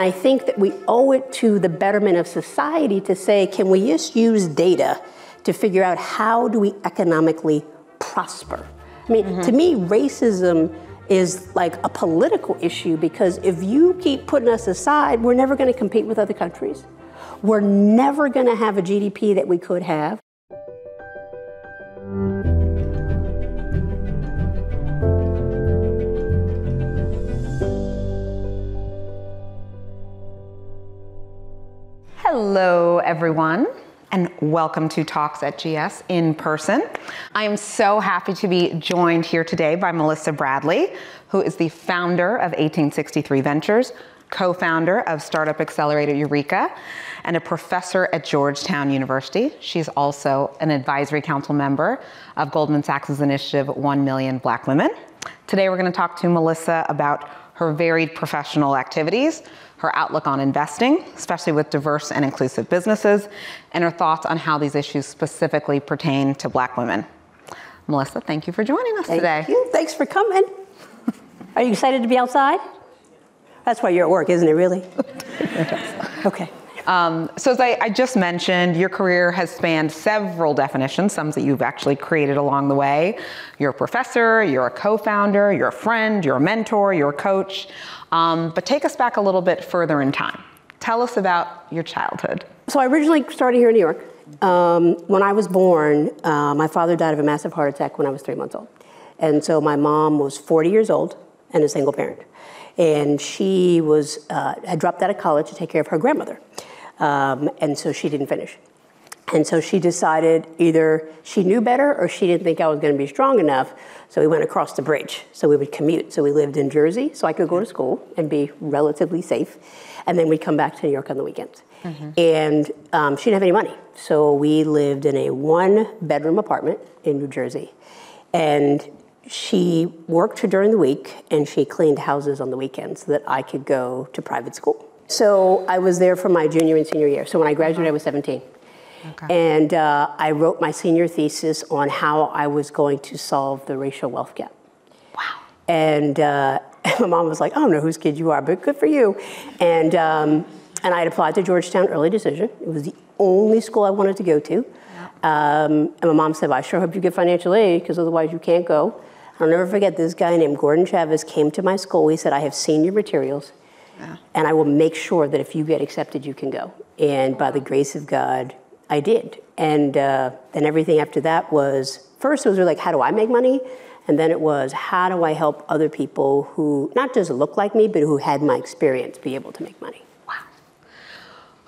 I think that we owe it to the betterment of society to say, can we just use data to figure out how do we economically prosper? I mean, mm-hmm. to me, racism is like a political issue because if you keep putting us aside, we're never going to compete with other countries. We're never going to have a GDP that we could have. Hello, everyone and welcome to Talks at GS in person. I am so happy to be joined here today by Melissa Bradley, who is the founder of 1863 Ventures, co-founder of Startup Accelerator Ureeka, and a professor at Georgetown University. She's also an advisory council member of Goldman Sachs' initiative 1 Million Black Women. Today we're going to talk to Melissa about her varied professional activities, her outlook on investing, especially with diverse and inclusive businesses, and her thoughts on how these issues specifically pertain to Black women. Melissa, thank you for joining us thank today. You. Thanks for coming. Are you excited to be outside? That's why you're at work, isn't it, really? okay. Um, so as I, I, just mentioned, your career has spanned several definitions, some that you've actually created along the way. You're a professor, you're a co-founder, you're a friend, you're a mentor, you're a coach. Um, but take us back a little bit further in time. Tell us about your childhood. So I originally started here in New York. Um, when I was born, uh, my father died of a massive heart attack when I was three months old. And so my mom was 40 years old and a single parent. And she was, uh, had dropped out of college to take care of her grandmother. Um, and so she didn't finish. And so she decided either she knew better or she didn't think I was going to be strong enough. So we went across the bridge. So we would commute. So we lived in Jersey, so I could go to school and be relatively safe. And then we'd come back to New York on the weekends. Mm-hmm. And um, she didn't have any money. So we lived in a one bedroom apartment in New Jersey. And she worked during the week and she cleaned houses on the weekends so that I could go to private school. So I was there for my junior and senior year. So when I graduated, I was 17. Okay. And uh, I wrote my senior thesis on how I was going to solve the racial wealth gap. Wow. And uh, my mom was like, I don't know whose kid you are, but good for you. And, um, and I had applied to Georgetown early decision. It was the only school I wanted to go to. Um, and my mom said, well, I sure hope you get financial aid because otherwise you can't go. I'll never forget this guy named Gordon Chavez came to my school. He said, I have seen your materials. Yeah. And I will make sure that if you get accepted, you can go. And by the grace of God, I did. And uh, then everything after that was first, it was really like, how do I make money? And then it was, how do I help other people who not just look like me, but who had my experience be able to make money? Wow.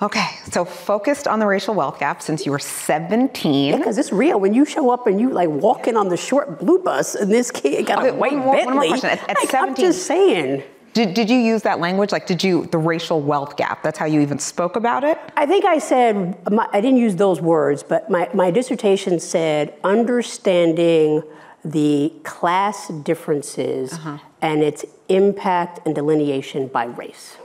Okay, so focused on the racial wealth gap since you were 17. Yeah, because it's real. When you show up and you like walking on the short blue bus and this kid got okay, a white one Bentley. One more question. At, at like, 17, I'm just saying. Did, did you use that language? Like, did you, the racial wealth gap, that's how you even spoke about it? I think I said, my, I didn't use those words, but my, my dissertation said understanding the class differences uh-huh. and its impact and delineation by race.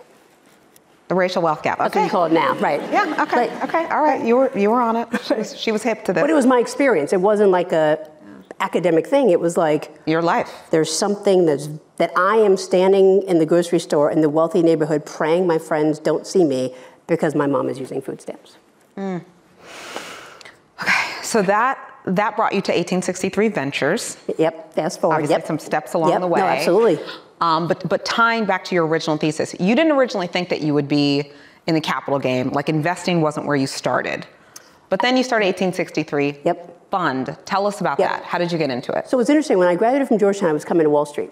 The racial wealth gap. Okay. That's what you call it now, right? Yeah. Okay. But, okay. All right. You were you were on it. She was, she was hip to this. But it was my experience. It wasn't like a academic thing. It was like your life. There's something that's that I am standing in the grocery store in the wealthy neighborhood praying my friends don't see me because my mom is using food stamps. Mm. Okay, so that that brought you to 1863 Ventures. Yep, fast forward. Obviously, yep. some steps along yep. the way. No, absolutely. Um, but but tying back to your original thesis, you didn't originally think that you would be in the capital game. Like investing wasn't where you started. But then you started 1863. Yep fund. Tell us about that. How did you get into it? So it's interesting. When I graduated from Georgetown, I was coming to Wall Street.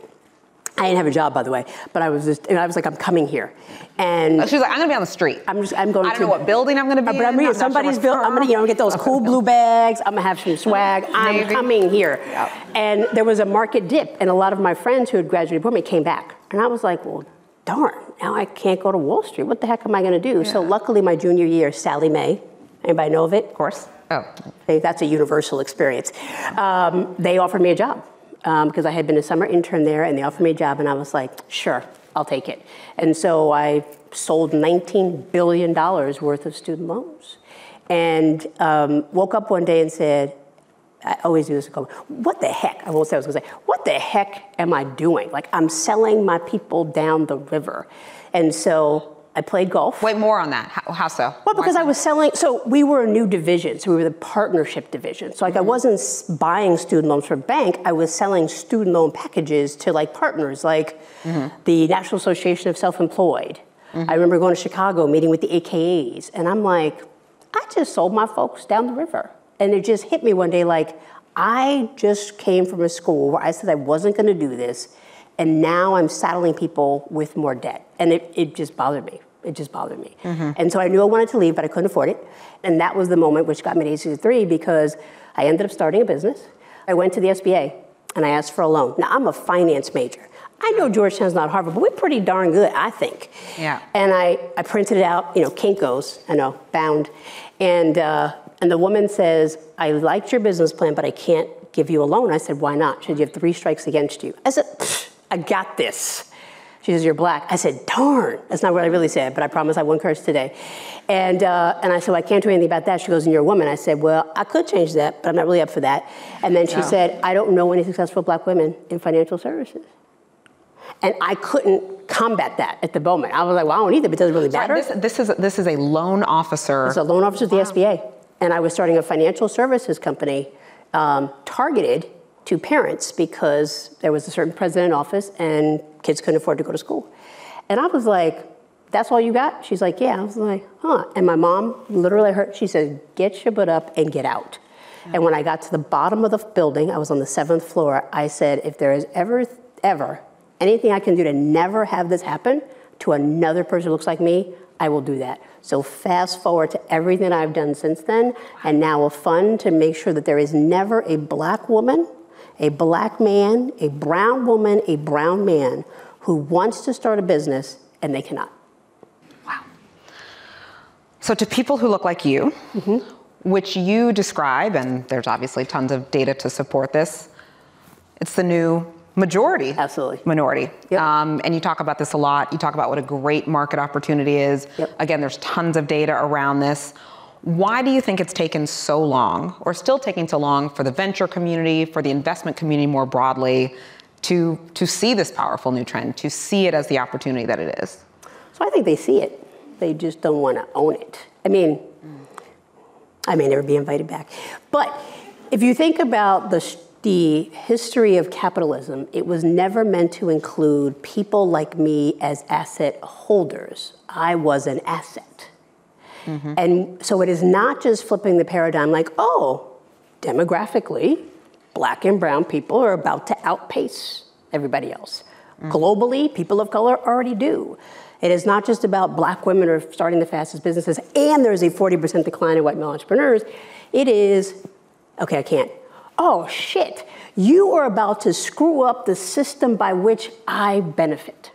I didn't have a job, by the way, but I was just, and I was like, I'm coming here. And she was like, I'm gonna be on the street. I'm just, I'm going I don't to, know what building I'm gonna be but I'm in. somebody's sure building. I'm gonna, you know, get those cool blue bags. I'm gonna have some swag. I'm Maybe. coming here. Yep. And there was a market dip, and a lot of my friends who had graduated before me came back, and I was like, well, darn, now I can't go to Wall Street. What the heck am I gonna do? Yeah. So luckily, my junior year, Sallie Mae, Anybody know of it? Of course. Oh. That's a universal experience. Um, they offered me a job because um, I had been a summer intern there, and they offered me a job, and I was like, sure, I'll take it. And so I sold $19 billion worth of student loans. And um, woke up one day and said, I always do this. What the heck? I won't say I was going to say, what the heck am I doing? Like, I'm selling my people down the river. And so I played golf. Wait, more on that. How, how so? Well, because I was selling, so we were a new division, so we were the partnership division. So like I mm-hmm. wasn't buying student loans from a bank, I was selling student loan packages to like partners, like mm-hmm. the National Association of Self-Employed. Mm-hmm. I remember going to Chicago, meeting with the AKAs, and I'm like, I just sold my folks down the river. And it just hit me one day like, I just came from a school where I said I wasn't gonna do this, and now I'm saddling people with more debt. And it, it just bothered me. It just bothered me. And so I knew I wanted to leave, but I couldn't afford it. And that was the moment which got me to 1863 because I ended up starting a business. I went to the SBA and I asked for a loan. Now, I'm a finance major. I know Georgetown's not Harvard, but we're pretty darn good, I think. Yeah. And I, I printed it out, you know, Kinko's, I know, bound. And, uh, and the woman says, I liked your business plan, but I can't give you a loan. I said, why not? She said, you have three strikes against you. I said, "Pfft, I got this. She says, you're black. I said, darn. That's not what I really said, but I promise I won't curse today. And, uh, and I said, well, I can't do anything about that. She goes, and you're a woman. I said, well, I could change that, but I'm not really up for that. And then she said, I don't know any successful black women in financial services. And I couldn't combat that at the moment. I was like, well, I don't either, but it doesn't really matter. This, this is this is a loan officer. As a loan officer at the SBA. And I was starting a financial services company um, targeted to parents because there was a certain president in office and kids couldn't afford to go to school. And I was like, that's all you got? She's like, yeah. I was like, huh. And my mom literally heard, she said, get your butt up and get out. And when I got to the bottom of the building, I was on the seventh floor, I said, if there is ever, ever anything I can do to never have this happen to another person who looks like me, I will do that. So fast forward to everything I've done since then, and now a fund to make sure that there is never a black woman, a black man, a brown woman, a brown man who wants to start a business and they cannot. Wow. So, to people who look like you, Mm-hmm. which you describe, and there's obviously tons of data to support this, it's the new majority. Absolutely. Minority. Yep. Um, and you talk about this a lot. You talk about what a great market opportunity is. Yep. Again, there's tons of data around this. Why do you think it's taken so long, or still taking so long, for the venture community, for the investment community more broadly, to, to see this powerful new trend, to see it as the opportunity that it is? So I think they see it. They just don't want to own it. I mean, I may never be invited back. But if you think about the, the history of capitalism, it was never meant to include people like me as asset holders. I was an asset. Mm-hmm. And so it is not just flipping the paradigm like, oh, demographically, black and brown people are about to outpace everybody else. Mm-hmm. Globally, people of color already do. It is not just about black women are starting the fastest businesses and there's a 40% decline in white male entrepreneurs. It is, okay, I can't. Oh, shit. You are about to screw up the system by which I benefit.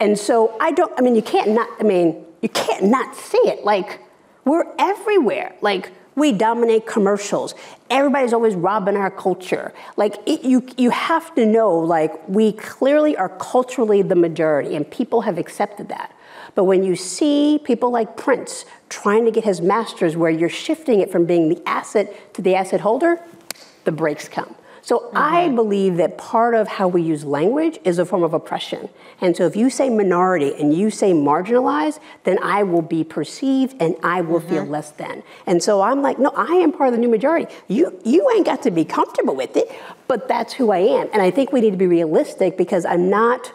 And so I don't, I mean, you can't not, I mean, you can't not see it. Like, we're everywhere. Like, we dominate commercials. Everybody's always robbing our culture. Like, it, you, you have to know, like, we clearly are culturally the majority, and people have accepted that. But when you see people like Prince trying to get his master's, where you're shifting it from being the asset to the asset holder, the breaks come. So I mm-hmm. believe that part of how we use language is a form of oppression. And so if you say minority and you say marginalized, then I will be perceived and I will feel mm-hmm. less than. And so I'm like, no, I am part of the new majority. You you ain't got to be comfortable with it, but that's who I am. And I think we need to be realistic because I'm not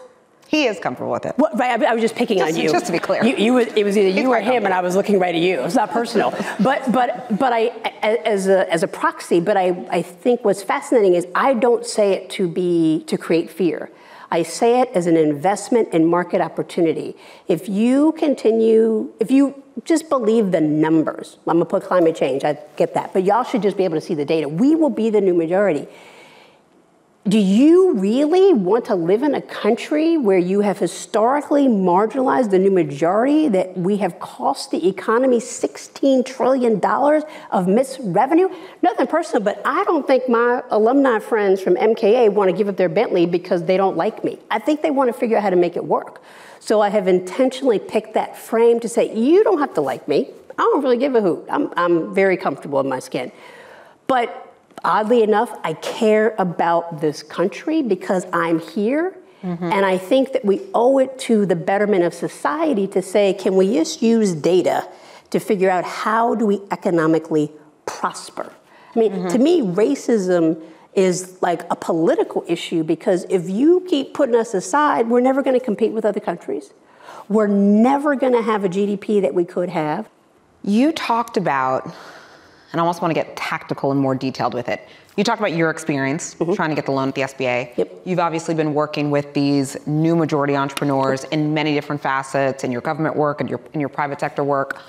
He is comfortable with it. well, right, I, I was just picking Just- on you. just to be clear. you, you was, it was either He's you or him, and I was looking right at you. It's not personal, but but but I as a as a proxy. But I I think what's fascinating is I don't say it to be to create fear. I say it as an investment in market opportunity. If you continue, if you just believe the numbers, I'm gonna put climate change. I get that, but y'all should just be able to see the data. We will be the new majority. Do you really want to live in a country where you have historically marginalized the new majority, that we have cost the economy $16 trillion of missed revenue? Nothing personal, but I don't think my alumni friends from MKA want to give up their Bentley because they don't like me. I think they want to figure out how to make it work. So I have intentionally picked that frame to say, you don't have to like me. I don't really give a hoot. I'm, I'm very comfortable in my skin. But oddly enough, I care about this country because I'm here mm-hmm. And I think that we owe it to the betterment of society to say, can we just use data to figure out how do we economically prosper? I mean, to mm-hmm. me, racism is like a political issue because if you keep putting us aside, we're never going to compete with other countries. We're never going to have a GDP that we could have. You talked about, and I almost want to get tactical and more detailed with it. You talked about your experience trying to get the loan at the SBA. Yep. You've obviously been working with these new majority entrepreneurs in many different facets in your government work and your in your private sector work.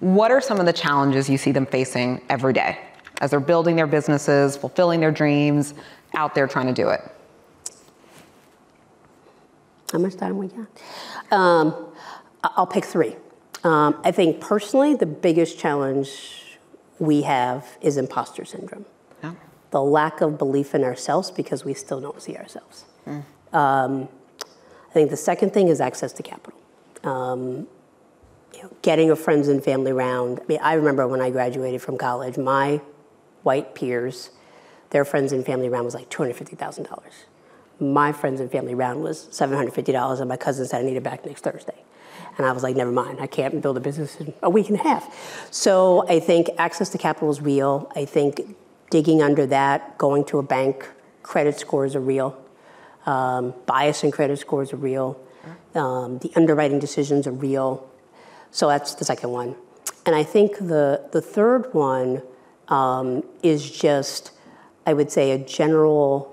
What are some of the challenges you see them facing every day as they're building their businesses, fulfilling their dreams, out there trying to do it? How much time we got? Um, I'll pick three. Um, I think personally, the biggest challenge we have is imposter syndrome. Yeah. The lack of belief in ourselves because we still don't see ourselves. Um, I think the second thing is access to capital. Um, you know, getting a friends and family round. I mean, I remember when I graduated from college, my white peers, their friends and family round was like $250,000. My friends and family round was $750, and my cousin said I need it back next Thursday. And I was like, never mind, I can't build a business in a week and a half. So I think access to capital is real. I think digging under that, going to a bank, credit scores are real. Um, bias in credit scores are real. Um, the underwriting decisions are real. So that's the second one. And I think the, the third one um, is just, I would say, a general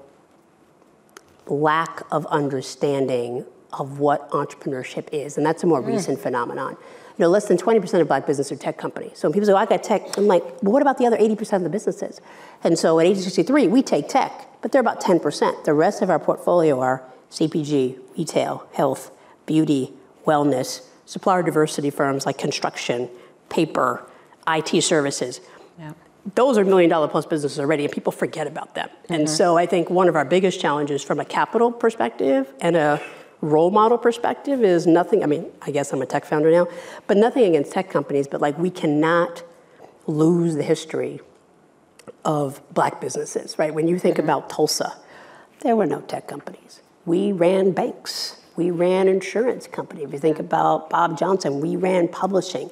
lack of understanding of what entrepreneurship is. And that's a more hmm. recent phenomenon. You know, less than 20% of black businesses are tech companies. So when people say, oh, I got tech, I'm like, well, what about the other 80% of the businesses? And so at 1863, we take tech, but they're about 10%. The rest of our portfolio are CPG, retail, health, beauty, wellness, supplier diversity firms like construction, paper, IT services. Those are million dollar plus businesses already, and people forget about them. And mm-hmm. so I think one of our biggest challenges from a capital perspective and a role model perspective is nothing. I mean, I guess I'm a tech founder now, but nothing against tech companies, but like we cannot lose the history of black businesses, right? When you think mm-hmm. about Tulsa, there were no tech companies. We ran banks. We ran insurance company. If you think mm-hmm. about Bob Johnson, we ran publishing.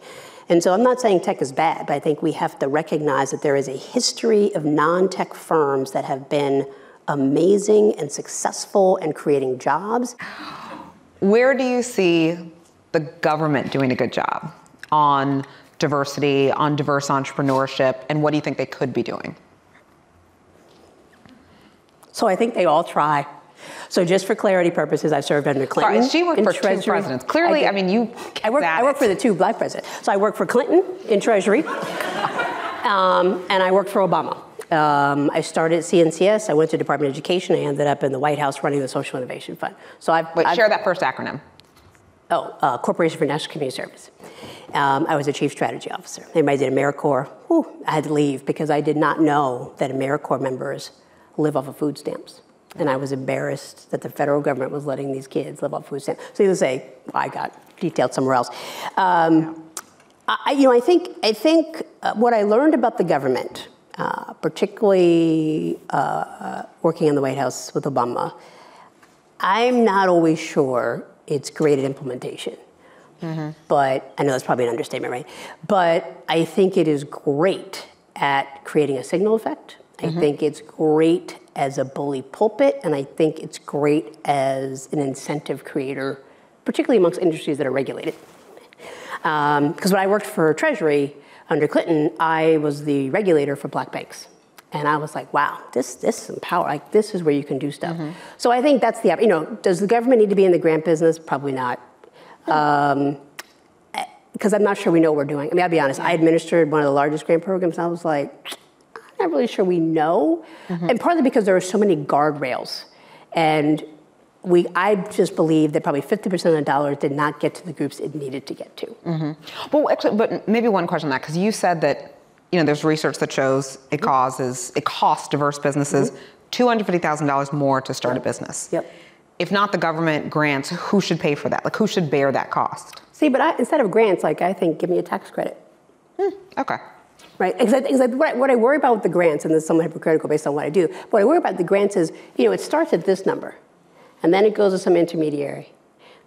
And so I'm not saying tech is bad, but I think we have to recognize that there is a history of non-tech firms that have been amazing and successful and creating jobs. Where do you see the government doing a good job on diversity, on diverse entrepreneurship, and what do you think they could be doing? So I think they all try. So just for clarity purposes, I served under Clinton. Sorry, she worked for two presidents. Clearly, I, did. mean, you. I worked, I worked for the two black presidents. So I worked for Clinton in Treasury, um, and I worked for Obama. Um, I started at CNCS. I went to Department of Education. I ended up in the White House running the Social Innovation Fund. So I've, Wait, I've share that first acronym. Oh, uh, Corporation for National Community Service. Um, I was a chief strategy officer. And I did AmeriCorps. Whew, I had to leave because I did not know that AmeriCorps members live off of food stamps. And I was embarrassed that the federal government was letting these kids live off food stamps. So you say, well, I got detailed somewhere else. Um, I, you know, I think, I think uh, what I learned about the government, uh, particularly uh, working in the White House with Obama, I'm not always sure it's great at implementation. But I know that's probably an understatement, right? But I think it is great at creating a signal effect. I mm-hmm. think it's great as a bully pulpit, and I think it's great as an incentive creator, particularly amongst industries that are regulated. Um, because when I worked for Treasury under Clinton, I was the regulator for black banks. And I was like, wow, this, this is power. Like, this is where you can do stuff. Mm-hmm. So I think that's the, you know, does the government need to be in the grant business? Probably not. Hmm. Um, eh, because I'm not sure we know what we're doing. I mean, I'll be honest, I administered one of the largest grant programs, and I was like, not really sure we know. Mm-hmm. And partly because there are so many guardrails. And we, I just believe that probably 50% of the dollars did not get to the groups it needed to get to. Mm-hmm. Well, actually, but maybe one question on that, because you said that you know there's research that shows it mm-hmm. causes it costs diverse businesses two hundred fifty thousand dollars more to start a business. Yep. If not the government grants, who should pay for that? Like who should bear that cost? See, but I, instead of grants, like I think, give me a tax credit, hmm, Okay. Right? Because I, because I, what, I, what I worry about with the grants, and this is somewhat hypocritical based on what I do, what I worry about the grants is, you know, it starts at this number, and then it goes to some intermediary.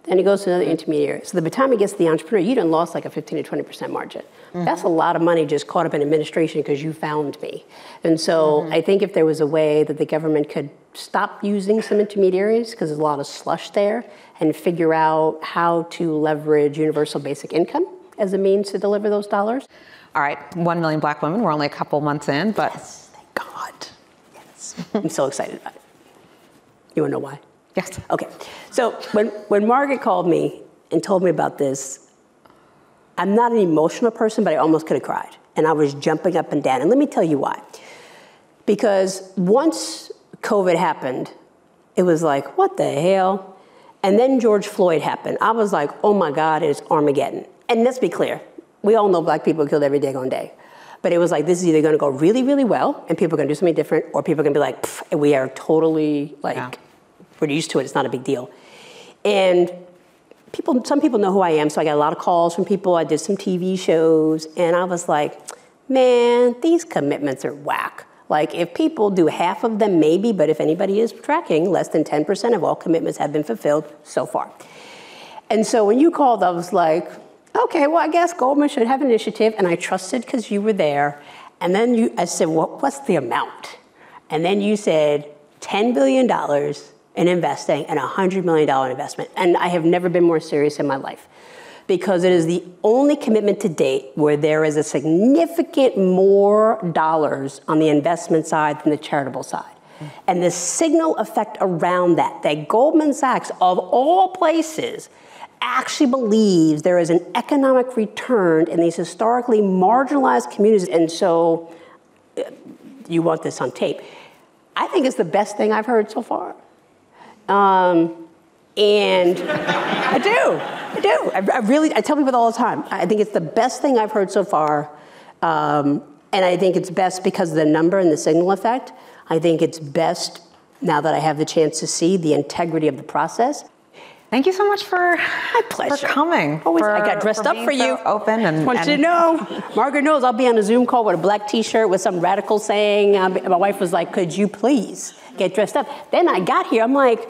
Then it goes to another intermediary. So by the time it gets to the entrepreneur, you done lost like a 15 to 20% margin. Mm-hmm. That's a lot of money just caught up in administration because you found me. And so mm-hmm. I think if there was a way that the government could stop using some intermediaries, because there's a lot of slush there, and figure out how to leverage universal basic income as a means to deliver those dollars. All right, 1 million black women. We're only a couple months in, but Yes, thank God. Yes. I'm so excited about it. You wanna know why? yes. Okay, so when, when Margaret called me and told me about this, I'm not an emotional person, but I almost could have cried. And I was jumping up and down. And let me tell you why. Because once COVID happened, it was like, what the hell? And then George Floyd happened. I was like, oh my God, it's Armageddon. And let's be clear, we all know black people are killed every day on day. But it was like, this is either gonna go really, really well, and people are gonna do something different, or people are gonna be like, "Pff, we are totally like, Yeah. we're used to it, it's not a big deal. And people, some people know who I am, so I got a lot of calls from people. I did some TV shows, and I was like, man, these commitments are whack. Like, if people do half of them, maybe, but if anybody is tracking, less than 10% of all commitments have been fulfilled so far. And so when you called, I was like, okay, well, I guess Goldman should have initiative, and I trusted because you were there. And then you, I said, what's the amount? And then you said $10 billion in investing and a $100 million investment. And I have never been more serious in my life because it is the only commitment to date where there is a significant more dollars on the investment side than the charitable side. And the signal effect around that, that Goldman Sachs, of all places, actually believes there is an economic return in these historically marginalized communities. And so uh, you want this on tape. I think it's the best thing I've heard so far. Um, and I do, I do. I, I really, I tell people all the time, I think it's the best thing I've heard so far. Um, and I think it's best because of the number and the signal effect. I think it's best now that I have the chance to see the integrity of the process. Thank you so much for, My pleasure. for coming. Always, for- I got dressed for up for you. so Open and, want you to know. Margaret knows I'll be on a Zoom call with a black T-shirt with some radical saying. Um, my wife was like, "Could you please get dressed up?" Then I got here. I'm like,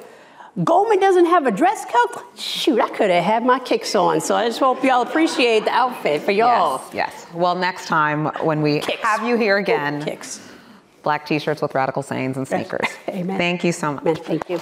Goldman doesn't have a dress code. Shoot, I could have had my kicks on. So I just hope y'all appreciate the outfit for y'all. Yes, yes. Well, next time when we Kicks. have you here again, Kicks. black t-shirts with radical sayings and sneakers. Amen. Thank you so much. Man, thank you.